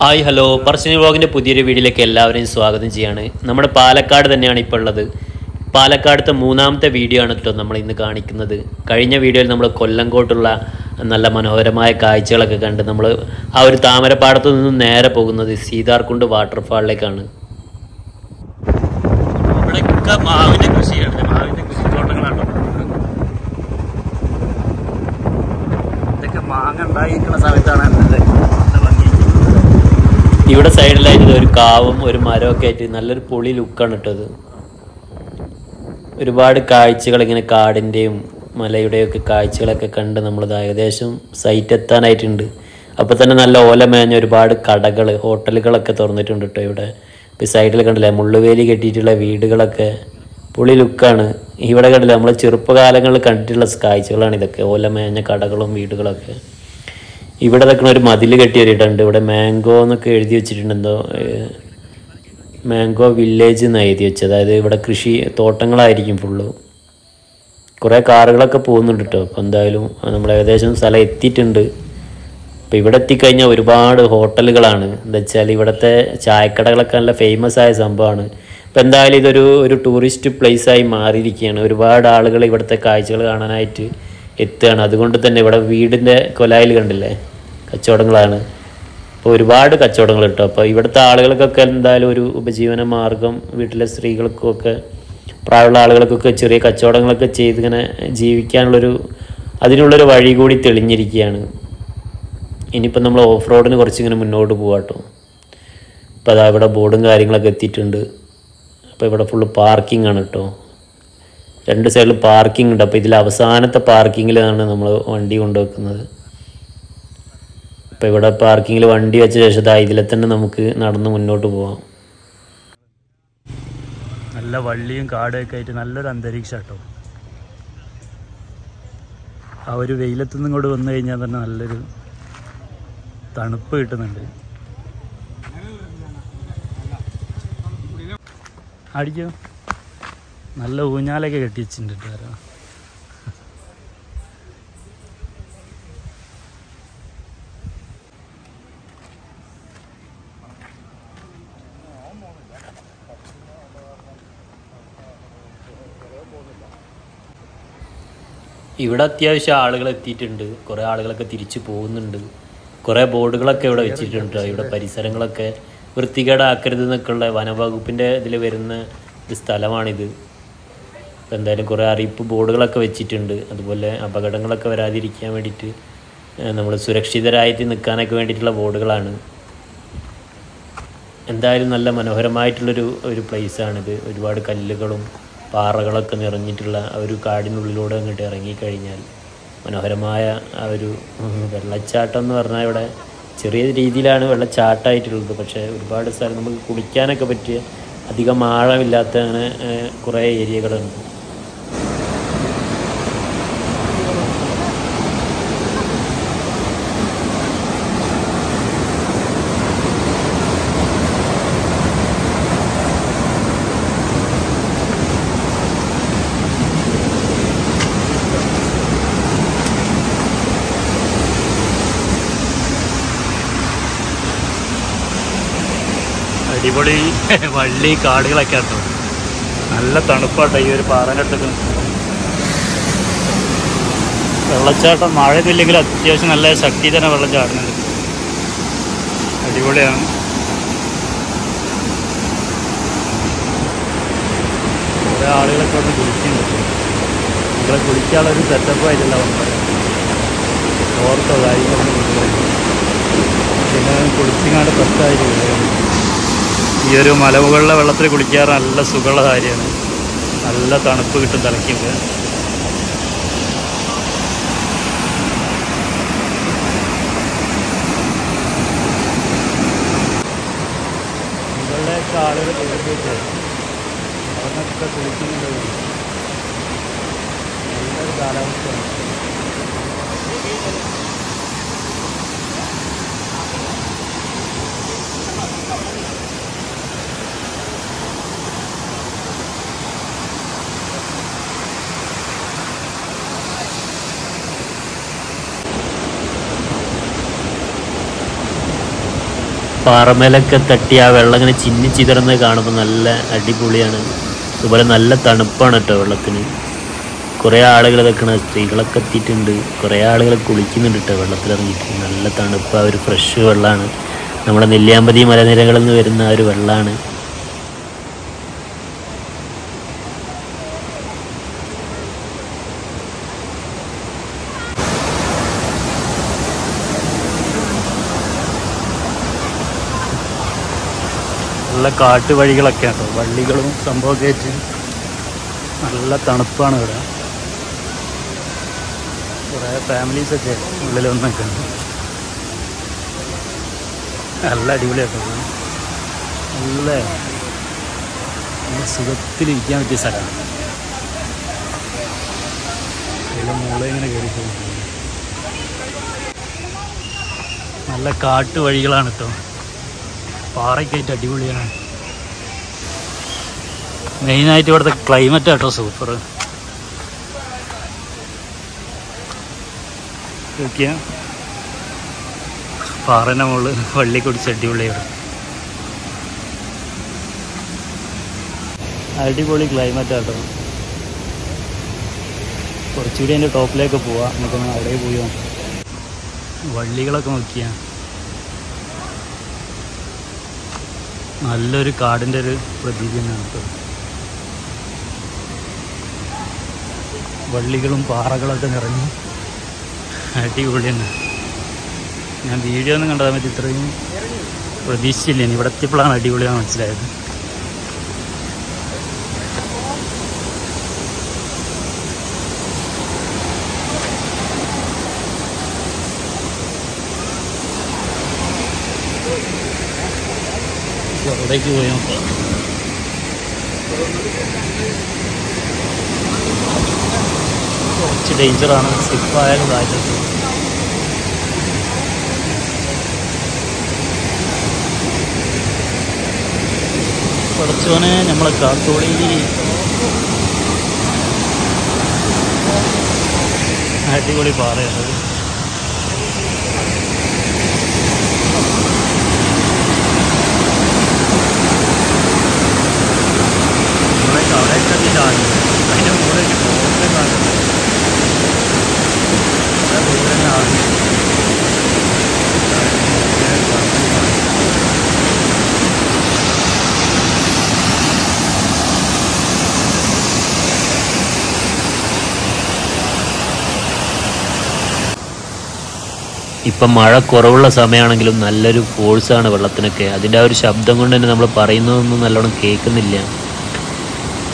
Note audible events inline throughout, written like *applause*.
Hi hello. Parassini വ്ളോഗിന്റെ പുതിയൊരു വീഡിയോയിലേക്ക് എല്ലാവരെയും സ്വാഗതം ചെയ്യാണ്. നമ്മുടെ പാലക്കാട് തന്നെയാണ് ഇപ്പോൾ ഉള്ളത്. പാലക്കാടത്തെ മൂന്നാമത്തെ വീഡിയോ ആണ് കേട്ടോ നമ്മൾ ഇന്ന് കാണിക്കുന്നത്. കഴിഞ്ഞ വീഡിയോയിൽ നമ്മൾ കൊല്ലങ്കോട്ടുള്ള നല്ല മനോഹരമായ കാഴ്ചകളൊക്കെ കണ്ട് നമ്മൾ ആ ഒരു താമരപ്പാടത്തു നിന്നും നേരെ പോകുന്നത് സീതാർകുണ്ട് വാട്ടർഫാളിലേക്കാണ് ഇവിടെയൊക്കെ ഇവിടെ സൈഡിലായിട്ട് ഒരു കാവും ഒരു മരമൊക്കെ ആയിട്ട് നല്ലൊരു പൊളി ലുക്കാണ് ഇട്ടത്. ഒരുപാട് കാഴ്ചകൾ ഇങ്ങനെ കാടിന്റെയും മലയുടെയൊക്കെ കാഴ്ചകളൊക്കെ കണ്ട് നമ്മൾ ഏകദേശം സൈറ്റ് എത്താനായിട്ടുണ്ട്. അപ്പോൾ തന്നെ നല്ല ഓല മേഞ്ഞ ഒരുപാട് കടകൾ ഹോട്ടലുകളൊക്കെ തുറന്നിട്ടുണ്ട് കേട്ടോ ഇവിടെ. ഇപ്പോൾ സൈഡിൽ കണ്ടില്ലേ മുള്ളുവേലി കെട്ടിയിട്ടുള്ള വീടുകളൊക്കെ പുളി ലുക്കാണ് ഇവിടെ കണ്ടില്ല നമ്മൾ ചെറുപ്പകാലങ്ങളിൽ കണ്ടിട്ടുള്ള കാഴ്ചകളാണ് ഇതൊക്കെ. ഓല മേഞ്ഞ കടകളും വീടുകളൊക്കെ. ഇവിടെ നിൽക്കുന്ന ഒരു മതിൽ കെട്ടി കയറിയിട്ടുണ്ട് ഇവിടെ മാംഗോ എന്നൊക്കെ എഴുതി വെച്ചിട്ടുണ്ട്. മാംഗോ വില്ലേജ് എന്ന് എഴുതി വെച്ചത്. അതായത് ഇവിടെ കൃഷി തോട്ടങ്ങളായിരിക്കും ഫുള്ളു കുറേ കാറുകളൊക്കെ പോകുന്നുണ്ട് കേട്ടോ. അപ്പോൾ എന്തായാലും നമ്മൾ ഏകദേശം സ്ഥലം എത്തിയിട്ടുണ്ട്. അപ്പോൾ ഇവിടെ എത്തിക്കഴിഞ്ഞാൽ ഒരുപാട് ഹോട്ടലുകളാണ്. എന്താ വെച്ചാൽ ഇവിടുത്തെ ചായക്കടകളൊക്കെ നല്ല ഫേമസ് ആയ സംഭവമാണ്. അപ്പോൾ എന്തായാലും ഇതൊരു ഒരു ടൂറിസ്റ്റ് പ്ലേസായി മാറിയിരിക്കുകയാണ്. ഒരുപാട് ആളുകൾ ഇവിടുത്തെ കാഴ്ചകൾ കാണാനായിട്ട് എത്തുകയാണ് അതുകൊണ്ട് തന്നെ ഇവിടെ വീടിന്റെ കൊലായിൽ കണ്ടില്ലേ? കച്ചവടങ്ങളാണ്. അപ്പോൾ ഒരുപാട് കച്ചവടങ്ങൾ കിട്ടും. അപ്പോൾ ഇവിടുത്തെ ആളുകൾക്കൊക്കെ എന്തായാലും ഒരു ഉപജീവന മാർഗം വീട്ടിലെ സ്ത്രീകൾക്കൊക്കെ പ്രായമുള്ള ആളുകൾക്കൊക്കെ ചെറിയ കച്ചവടങ്ങളൊക്കെ ചെയ്ത് ഇങ്ങനെ ജീവിക്കാനുള്ളൊരു അതിനുള്ളൊരു വഴി കൂടി തെളിഞ്ഞിരിക്കുകയാണ്. ഇനിയിപ്പോൾ നമ്മൾ ഓഫ് റോഡിന് കുറച്ചിങ്ങനെ മുന്നോട്ട് പോകാട്ടോ അപ്പോൾ അതാ ഇവിടെ ബോർഡും കാര്യങ്ങളൊക്കെ എത്തിയിട്ടുണ്ട്. അപ്പോൾ ഇവിടെ ഫുള്ള് പാർക്കിംഗ് ആണ് കേട്ടോ. രണ്ട് സൈഡിൽ പാർക്കിംഗ് ഉണ്ട്. അപ്പോൾ ഇതിൽ അവസാനത്തെ പാർക്കിങ്ങിലാണ് നമ്മൾ വണ്ടി കൊണ്ടുവെക്കുന്നത്. അപ്പോൾ ഇവിടെ പാർക്കിങ്ങിൽ വണ്ടി വെച്ച ശേഷം ഇതിലെ തന്നെ നമുക്ക് നടന്ന് മുന്നോട്ട് പോവാം. നല്ല വള്ളിയും കാടൊക്കെ ആയിട്ട് നല്ലൊരു അന്തരീക്ഷം കേട്ടോ ആ ഒരു വെയിലത്തുനിന്നും ഇങ്ങോട്ട് വന്നു കഴിഞ്ഞാൽ തന്നെ നല്ലൊരു തണുപ്പ് കിട്ടുന്നുണ്ട്. അടിക്കോ. നല്ല ഊഞ്ഞാലൊക്കെ കെട്ടി വെച്ചിട്ടുണ്ട് കേട്ടോ. ഇവിടെ അത്യാവശ്യം ആളുകൾ എത്തിയിട്ടുണ്ട്. കുറേ ആളുകളൊക്കെ തിരിച്ചു പോകുന്നുണ്ട്. കുറേ ബോർഡുകളൊക്കെ ഇവിടെ വെച്ചിട്ടുണ്ട് ഇവിടെ പരിസരങ്ങളൊക്കെ വൃത്തികേടാക്കരുത് എന്നൊക്കെയുള്ള വനവകുപ്പിന്റെ ഇതിൽ വരുന്ന ഒരു സ്ഥലമാണിത്. അപ്പോൾ എന്തായാലും കുറേ അറിയിപ്പ് ബോർഡുകളൊക്കെ വെച്ചിട്ടുണ്ട്. അതുപോലെ അപകടങ്ങളൊക്കെ വരാതിരിക്കാൻ വേണ്ടിയിട്ട് നമ്മൾ സുരക്ഷിതരായിട്ട് നിൽക്കാനൊക്കെ വേണ്ടിയിട്ടുള്ള ബോർഡുകളാണ്. എന്തായാലും നല്ല മനോഹരമായിട്ടുള്ളൊരു ഒരു പ്ലേസാണിത് ഒരുപാട് കല്ലുകളും പാറകളൊക്കെ നിറഞ്ഞിട്ടുള്ള ആ ഒരു കാടിനുള്ളിലൂടെ അങ്ങോട്ട് ഇറങ്ങിക്കഴിഞ്ഞാൽ മനോഹരമായ ആ ഒരു വെള്ളച്ചാട്ടം എന്ന് പറഞ്ഞാൽ ഇവിടെ ചെറിയ രീതിയിലാണ് വെള്ളച്ചാട്ടമായിട്ടുള്ളത് പക്ഷേ ഒരുപാട് സ്ഥലം നമുക്ക് കുളിക്കാനൊക്കെ പറ്റിയ അധികം ആഴമില്ലാത്ത അങ്ങനെ കുറേ ഏരിയകളുണ്ട്. അടിപൊളി *laughs* വള്ളി കാടുകളൊക്കെ ആട്ടോ നല്ല തണുപ്പാട്ടോ ഈ ഒരു പാറനട്ടൊക്കെ വെള്ളച്ചാട്ടം മഴയൊന്നുമില്ലെങ്കിൽ അത്യാവശ്യം നല്ല ശക്തി തന്നെ വെള്ളം ചാടുന്നുണ്ട്. അടിപൊളിയാണ്. കുറേ ആളുകളൊക്കെ വന്ന് കുളിക്കുന്നുണ്ട്. നിങ്ങളെ കുളിക്കാനുള്ള ഒരു സെറ്റപ്പ് ആയിട്ടില്ല വന്നത്. ഓർത്തോ കാര്യങ്ങളൊന്നും പിന്നെ കുളിച്ചിങ്ങാണ്ട് പ്രശ്നമായിട്ട് ഈ ഒരു മലമുകളിലെ വെള്ളത്തിൽ കുളിക്കാറ് നല്ല സുഖമുള്ള കാര്യമാണ്. നല്ല തണുപ്പ് കിട്ടും തലയ്ക്കൊക്കെ. മുകളിലേക്ക് ആളുകൾ കുളിച്ചിട്ട് അവിടുന്നൊക്കെ കുളിക്കുന്നുണ്ട്. നല്ലൊരു കാലാവസ്ഥയാണ്. പാറമേലൊക്കെ തട്ടി ആ വെള്ളം ഇങ്ങനെ ചിന്നി ചിതറുന്നത് കാണുമ്പോൾ നല്ല അടിപൊളിയാണ്. അതുപോലെ നല്ല തണുപ്പാണ് കേട്ടോ വെള്ളത്തിന്. കുറേ ആളുകൾ ഇതൊക്കെയാണ് സ്ത്രീകളൊക്കെ എത്തിയിട്ടുണ്ട്. കുറേ ആളുകൾ കുളിക്കുന്നുണ്ട് കേട്ടോ വെള്ളത്തിലിറങ്ങിയിട്ട്. നല്ല തണുപ്പ് ആ ഒരു ഫ്രഷ് വെള്ളമാണ് നമ്മുടെ നെല്ലിയാമ്പതി മലനിരകളിൽ നിന്ന് വരുന്ന ആ ഒരു വെള്ളമാണ് നല്ല കാട്ടുവഴികളൊക്കെ കേട്ടോ വള്ളികളും സംഭവമൊക്കെ വെച്ച് നല്ല തണുപ്പാണ് ഇവിടെ. കുറേ ഫാമിലീസൊക്കെ ഉള്ളിൽ വന്നൊക്കെ നല്ല അടിപൊളിയാട്ടോ. നല്ല സുഖത്തിലിരിക്കാൻ പറ്റിയ സ്ഥലമാണ്. അതിലെ മുകളിൽ ഇങ്ങനെ കയറി നല്ല കാട്ടുവഴികളാണ് കേട്ടോ. പാറയ്ക്കായിട്ട് അടിപൊളിയാണ്. മെയിനായിട്ട് ഇവിടുത്തെ ക്ലൈമറ്റ് ആട്ടോ സൂപ്പർ നോക്കിയ? പാറന്റെ മുകളിൽ വള്ളി കുടിച്ച് അടിപൊളിയാണ്. അടിപൊളി ക്ലൈമറ്റ് ആട്ടോ. കുറച്ചുകൂടി അതിന്റെ ടോപ്പിലേക്ക് പോവാം. നമുക്കൊന്ന് അവിടെ പോയി വള്ളികളൊക്കെ നോക്കിയാൽ നല്ലൊരു കാടിന്റെ ഒരു പ്രതീതി തന്നെയാണ് വള്ളികളും പാറകളൊക്കെ നിറഞ്ഞു അടിപൊളി തന്നെ. ഞാൻ വീഡിയോ ഒന്നും കണ്ടാൽ മതി ഇത്രയും പ്രതീക്ഷിച്ചില്ല ഇനി. ഇവിടെ എത്തിയപ്പോഴാണ് അടിപൊളിയാണ് മനസ്സിലായത്. അവിടേക്ക് പോയി നോക്കാം കുറച്ച് ഡേഞ്ചറാണ് സ്ലിപ്പായാലും താഴത്ത് കുറച്ചോനെ നമ്മളെ കാത്തോളി അടിപൊളി പാറയാണ് നമ്മളെ അവിടെയൊക്കെ എത്തിയിട്ടാണ് അതിന്റെ മുകളിലേക്ക് പോകുന്ന കാണുന്നത് ദൂരനാണ് ഇപ്പം മഴ കുറവുള്ള സമയമാണെങ്കിലും നല്ലൊരു ഫോഴ്സാണ് വെള്ളത്തിനൊക്കെ. അതിന്റെ ആ ഒരു ശബ്ദം കൊണ്ട് തന്നെ നമ്മൾ പറയുന്നതൊന്നും നല്ലോണം കേൾക്കുന്നില്ല.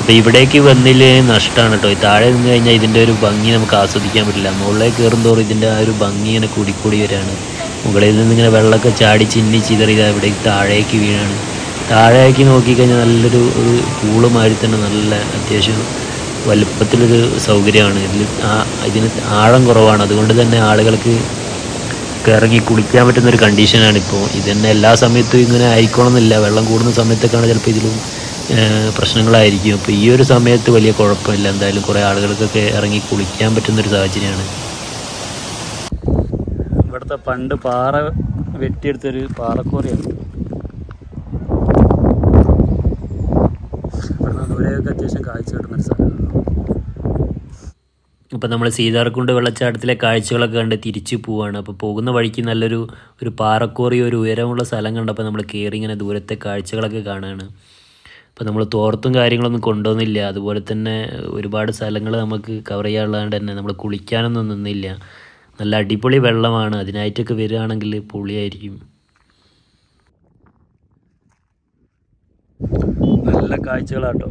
അപ്പോൾ ഇവിടേക്ക് വന്നില്ലേ നഷ്ടമാണ് കേട്ടോ. താഴെ നിന്ന് കഴിഞ്ഞാൽ ഇതിന്റെ ഒരു ഭംഗി നമുക്ക് ആസ്വദിക്കാൻ പറ്റില്ല. മുകളിലേക്ക് കയറുന്തോറും ഇതിന്റെ ആ ഒരു ഭംഗി ഇങ്ങനെ കൂടിക്കൂടി വരികയാണ്. മുകളിൽ നിന്ന് ഇങ്ങനെ വെള്ളമൊക്കെ ചാടി ചിന്നി ചിതറി ഇതാ ഇവിടേക്ക് താഴേക്ക് വീഴാണ്. താഴേക്ക് നോക്കിക്കഴിഞ്ഞാൽ നല്ലൊരു ഒരു പൂൾ മാതിരി തന്നെ നല്ല അത്യാവശ്യം വലുപ്പത്തിലൊരു സൗകര്യമാണ്. ഇതിൽ ആ ഇതിന് ആഴം കുറവാണ്. അതുകൊണ്ട് തന്നെ ആളുകൾക്ക് ഒക്കെ ഇറങ്ങി കുളിക്കാൻ പറ്റുന്ന ഒരു കണ്ടീഷനാണ് ഇപ്പോൾ ഇതന്നെ എല്ലാ സമയത്തും ഇങ്ങനെ ആയിക്കോണമെന്നില്ല വെള്ളം കൂടുന്ന സമയത്തൊക്കെയാണ് ചിലപ്പോൾ ഇതിലും പ്രശ്നങ്ങളായിരിക്കും. അപ്പോൾ ഈ ഒരു സമയത്ത് വലിയ കുഴപ്പമില്ല. എന്തായാലും കുറേ ആളുകൾക്കൊക്കെ ഇറങ്ങി കുളിക്കാൻ പറ്റുന്ന ഒരു സാഹചര്യമാണ്. ഇവിടുത്തെ പണ്ട് പാറ വെട്ടിയെടുത്തൊരു പാറക്കോറിയാണ്. ഇവിടെ ദൂരെയൊക്കെ അത്യാവശ്യം കാഴ്ച കിട്ടുന്നൊരു സ്ഥലമാണ്. ഇപ്പം നമ്മൾ സീതാർകുണ്ട് വെള്ളച്ചാട്ടത്തിലെ കാഴ്ചകളൊക്കെ കണ്ട് തിരിച്ചു പോവാണ്. അപ്പോൾ പോകുന്ന വഴിക്ക് നല്ലൊരു ഒരു പാറക്കോറി ഒരു ഉയരമുള്ള സ്ഥലം കണ്ടപ്പോൾ നമ്മൾ കയറി ഇങ്ങനെ ദൂരത്തെ കാഴ്ചകളൊക്കെ കാണുകയാണ് അപ്പോൾ നമ്മൾ തോർത്തും കാര്യങ്ങളൊന്നും കൊണ്ടുവന്നില്ല. അതുപോലെ തന്നെ ഒരുപാട് സ്ഥലങ്ങൾ നമുക്ക് കവർ ചെയ്യാനുള്ളതുകൊണ്ട് തന്നെ നമ്മൾ കുളിക്കാനൊന്നും നിന്നില്ല. നല്ല അടിപൊളി വെള്ളമാണ്. അതിനായിട്ടൊക്കെ വരികയാണെങ്കിൽ പൊളിയായിരിക്കും. നല്ല കാഴ്ചകളാട്ടോ.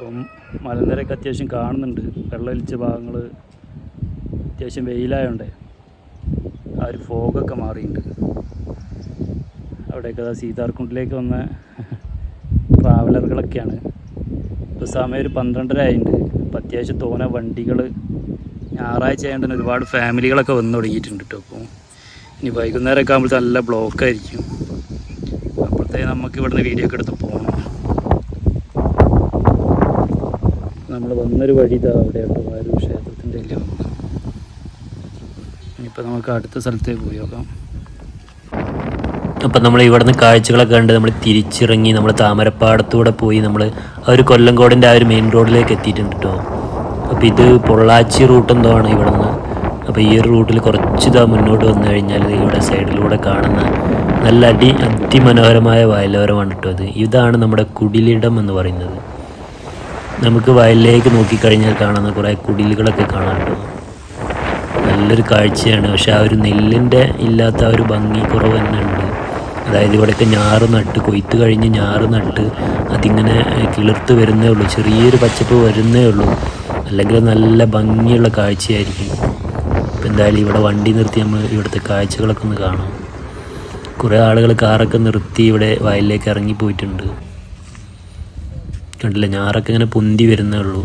ഇപ്പം മലനിരയൊക്കെ അത്യാവശ്യം കാണുന്നുണ്ട്. വെള്ളമൊലിച്ച ഭാഗങ്ങൾ അത്യാവശ്യം വെയിലായോണ്ട് ആ ഒരു ഫോഗൊക്കെ മാറിയിട്ടുണ്ട്. അവിടെയൊക്കെ സീതാർകുണ്ടിലേക്ക് വന്ന ട്രാവലറുകളൊക്കെയാണ്. ഇപ്പോൾ സമയം ഒരു പന്ത്രണ്ടര ആയിട്ടുണ്ട്. അപ്പം അത്യാവശ്യം തോന വണ്ടികൾ ഞായറാഴ്ച ആയതുകൊണ്ട് തന്നെ ഒരുപാട് ഫാമിലികളൊക്കെ വന്നു തുടങ്ങിയിട്ടുണ്ട് കേട്ടോ അപ്പോൾ ഇനി വൈകുന്നേരമൊക്കെ ആകുമ്പോഴത്തെ നല്ല ബ്ലോക്കായിരിക്കും. അപ്പോഴത്തേക്ക് നമുക്ക് ഇവിടുന്ന് വീഡിയോ ഒക്കെ എടുത്ത് പോകണം നമ്മൾ വന്നൊരു വഴി ഇതാ അവിടെ വാരൂർ ക്ഷേത്രത്തിന്റെ എല്ലാം ഇനിയിപ്പോൾ നമുക്ക് അടുത്ത സ്ഥലത്തേക്ക് പോയി നോക്കാം. അപ്പം നമ്മൾ ഇവിടുന്ന് കാഴ്ചകളൊക്കെ കണ്ട് നമ്മൾ തിരിച്ചിറങ്ങി നമ്മൾ താമരപ്പാടത്തൂടെ പോയി നമ്മൾ ആ ഒരു കൊല്ലംകോടിന്റെ ആ ഒരു മെയിൻ റോഡിലേക്ക് എത്തിയിട്ടുണ്ട് കേട്ടോ. അപ്പോൾ ഇത് പൊള്ളാച്ചി റൂട്ട് എന്തോ ആണ് ഇവിടുന്ന്. അപ്പോൾ ഈ ഒരു റൂട്ടിൽ കുറച്ച് ഇതാ മുന്നോട്ട് വന്നു കഴിഞ്ഞാൽ ഇവിടെ സൈഡിലൂടെ കാണുന്ന നല്ല അടി അതിമനോഹരമായ വയലോരമാണ് കേട്ടോ അത് ഇതാണ് നമ്മുടെ കുടിലിടം എന്ന് പറയുന്നത്. നമുക്ക് വയലിലേക്ക് നോക്കിക്കഴിഞ്ഞാൽ കാണുന്ന കുറേ കുടിലുകളൊക്കെ കാണാം കേട്ടോ നല്ലൊരു കാഴ്ചയാണ്. പക്ഷെ ആ ഒരു നെല്ലിന്റെ ഇല്ലാത്ത ഒരു ഭംഗി കുറവ് തന്നെ ഉണ്ട്. അതായത് ഇവിടെയൊക്കെ ഞാറ് നട്ട് കൊയ്ത്ത് കഴിഞ്ഞ് ഞാറ് നട്ട് അതിങ്ങനെ കിളിർത്ത് വരുന്നേ ഉള്ളൂ. ചെറിയൊരു പച്ചപ്പ് വരുന്നേ ഉള്ളൂ. അല്ലെങ്കിൽ നല്ല ഭംഗിയുള്ള കാഴ്ചയായിരിക്കും. ഇപ്പം എന്തായാലും ഇവിടെ വണ്ടി നിർത്തി നമ്മൾ ഇവിടുത്തെ കാഴ്ചകളൊക്കെ ഒന്ന് കാണാം. കുറേ ആളുകൾ കാറൊക്കെ നിർത്തി ഇവിടെ വയലിലേക്ക് ഇറങ്ങി പോയിട്ടുണ്ട് കണ്ടില്ല ഞാറൊക്കെ ഇങ്ങനെ പൊന്തി വരുന്നേ ഉള്ളൂ.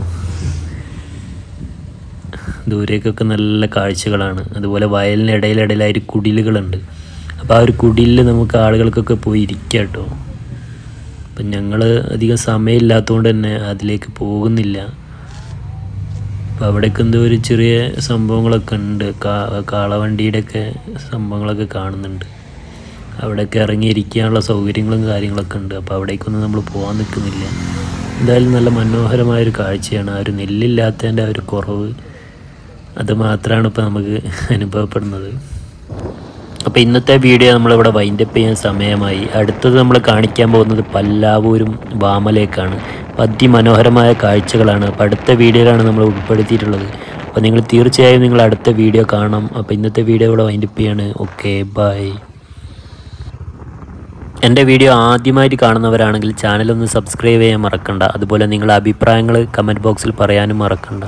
ദൂരേക്കൊക്കെ നല്ല കാഴ്ചകളാണ്. അതുപോലെ വയലിന് ഇടയിലിടയിലായിട്ട് കുടിലുകളുണ്ട്. അപ്പോൾ ആ ഒരു കുടിലിൽ നമുക്ക് ആളുകൾക്കൊക്കെ പോയി ഇരിക്കാം കേട്ടോ അപ്പം ഞങ്ങൾ അധികം സമയമില്ലാത്തതുകൊണ്ട് തന്നെ അതിലേക്ക് പോകുന്നില്ല. അപ്പോൾ അവിടേക്ക് എന്തോ ഒരു ചെറിയ സംഭവങ്ങളൊക്കെ ഉണ്ട്. കാ കാളവണ്ടിയുടെയൊക്കെ സംഭവങ്ങളൊക്കെ കാണുന്നുണ്ട്. അവിടെയൊക്കെ ഇറങ്ങിയിരിക്കാനുള്ള സൗകര്യങ്ങളും കാര്യങ്ങളൊക്കെ ഉണ്ട്. അപ്പോൾ അവിടേക്കൊന്നും നമ്മൾ പോകാൻ നിൽക്കുന്നില്ല എന്തായാലും നല്ല മനോഹരമായൊരു കാഴ്ചയാണ്. ആ ഒരു നെല്ലില്ലാത്തതിന്റെ ആ ഒരു കുറവ്. അത് മാത്രമാണ് ഇപ്പോൾ നമുക്ക് അനുഭവപ്പെടുന്നത്. അപ്പോൾ ഇന്നത്തെ വീഡിയോ നമ്മളിവിടെ വൈൻഡപ്പ് ചെയ്യാൻ സമയമായി. അടുത്തത് നമ്മൾ കാണിക്കാൻ പോകുന്നത് പല്ലാവൂരും വാമലേക്കാണ്. അതിമനോഹരമായ കാഴ്ചകളാണ്. അപ്പോൾ അടുത്ത വീഡിയോയിലാണ് നമ്മൾ ഉൾപ്പെടുത്തിയിട്ടുള്ളത്. അപ്പോൾ നിങ്ങൾ തീർച്ചയായും നിങ്ങൾ അടുത്ത വീഡിയോ കാണാം അപ്പോൾ ഇന്നത്തെ വീഡിയോ ഇവിടെ വൈൻഡപ്പ് ചെയ്യാണ്. ഓക്കെ ബൈ എന്റെ വീഡിയോ ആദ്യമായിട്ട് കാണുന്നവരാണെങ്കിൽ ചാനലൊന്ന് സബ്സ്ക്രൈബ് ചെയ്യാൻ മറക്കണ്ട. അതുപോലെ നിങ്ങളുടെ അഭിപ്രായങ്ങൾ കമന്റ് ബോക്സിൽ പറയാനും മറക്കണ്ട.